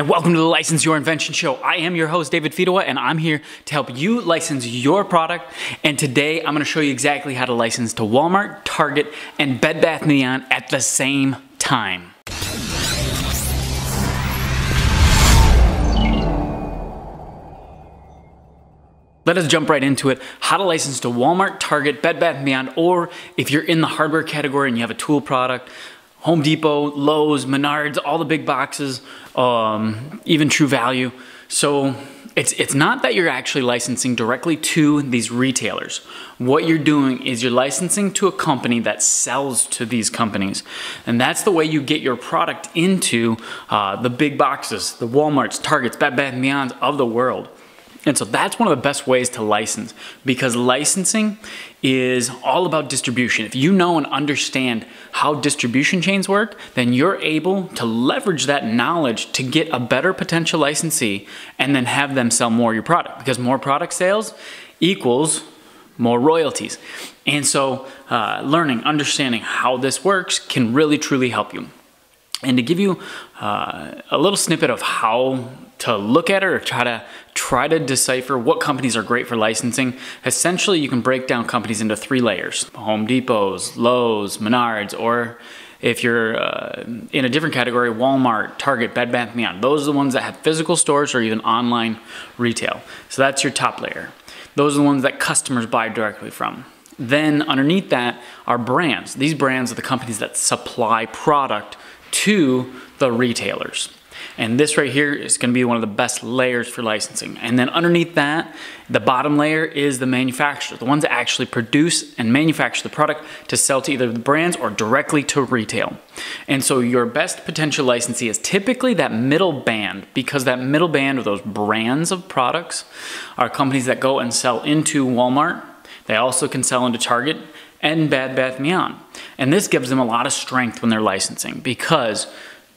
and welcome to the License Your Invention Show. I am your host, David Fedewa, and I'm here to help you license your product. And today I'm gonna show you exactly how to license to Walmart, Target, and Bed Bath & Beyond at the same time. Let us jump right into it. How to license to Walmart, Target, Bed Bath & Beyond, or if you're in the hardware category and you have a tool product, Home Depot, Lowe's, Menards, all the big boxes, um, even True Value. So it's, it's not that you're actually licensing directly to these retailers. What you're doing is you're licensing to a company that sells to these companies. And that's the way you get your product into uh, the big boxes, the Walmarts, Targets, Bed Bath & Beyonds of the world. And so that's one of the best ways to license because licensing is all about distribution. If you know and understand how distribution chains work, then you're able to leverage that knowledge to get a better potential licensee and then have them sell more of your product because more product sales equals more royalties. And so uh, learning, understanding how this works can really truly help you. And to give you uh, a little snippet of how to look at it or try to try to decipher what companies are great for licensing. Essentially, you can break down companies into three layers: Home Depots, Lowe's, Menards, or if you're uh, in a different category, Walmart, Target, Bed Bath & Beyond. Those are the ones that have physical stores or even online retail. So that's your top layer. Those are the ones that customers buy directly from. Then underneath that are brands. These brands are the companies that supply product to the retailers. And this right here is gonna be one of the best layers for licensing. And then underneath that, the bottom layer is the manufacturer, the ones that actually produce and manufacture the product to sell to either the brands or directly to retail. And so your best potential licensee is typically that middle band because that middle band of those brands of products are companies that go and sell into Walmart. They also can sell into Target and Bed Bath & Beyond. And this gives them a lot of strength when they're licensing because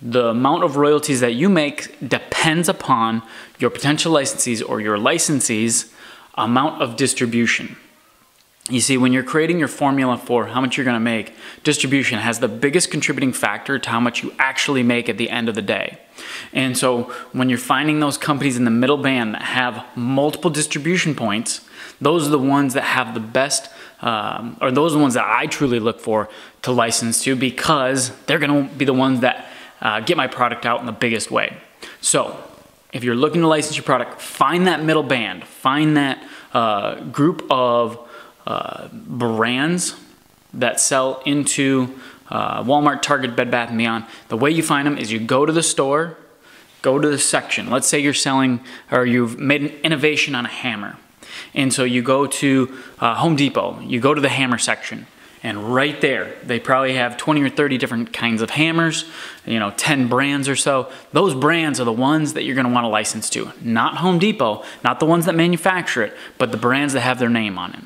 the amount of royalties that you make depends upon your potential licensees or your licensees amount of distribution. You see, when you're creating your formula for how much you're gonna make, distribution has the biggest contributing factor to how much you actually make at the end of the day. And so when you're finding those companies in the middle band that have multiple distribution points, those are the ones that have the best, um, or those are the ones that I truly look for to license to because they're gonna be the ones that uh, get my product out in the biggest way. So if you're looking to license your product, find that middle band, find that uh, group of uh, brands that sell into uh, Walmart, Target, Bed Bath & Beyond. The way you find them is you go to the store, go to the section. Let's say you're selling or you've made an innovation on a hammer. And so you go to uh, Home Depot, you go to the hammer section. And right there, they probably have 20 or 30 different kinds of hammers, you know, 10 brands or so. Those brands are the ones that you're gonna wanna license to. Not Home Depot, not the ones that manufacture it, but the brands that have their name on it.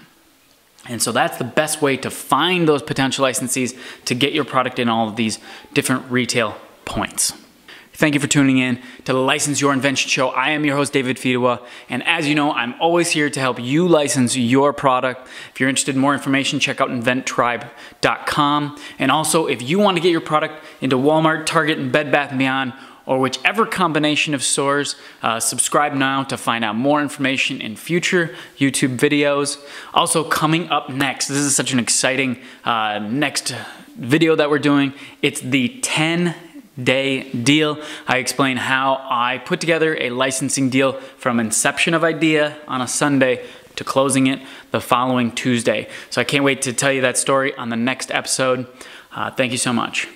And so that's the best way to find those potential licensees to get your product in all of these different retail points. Thank you for tuning in to the License Your Invention Show. I am your host, David Fedewa, and as you know, I'm always here to help you license your product. If you're interested in more information, check out inventtribe.com. And also, if you want to get your product into Walmart, Target, and Bed Bath & Beyond, or whichever combination of stores, uh, subscribe now to find out more information in future YouTube videos. Also, coming up next, this is such an exciting uh, next video that we're doing. It's the 10 day deal. I explain how I put together a licensing deal from inception of idea on a Sunday to closing it the following Tuesday. So I can't wait to tell you that story on the next episode. Uh, thank you so much.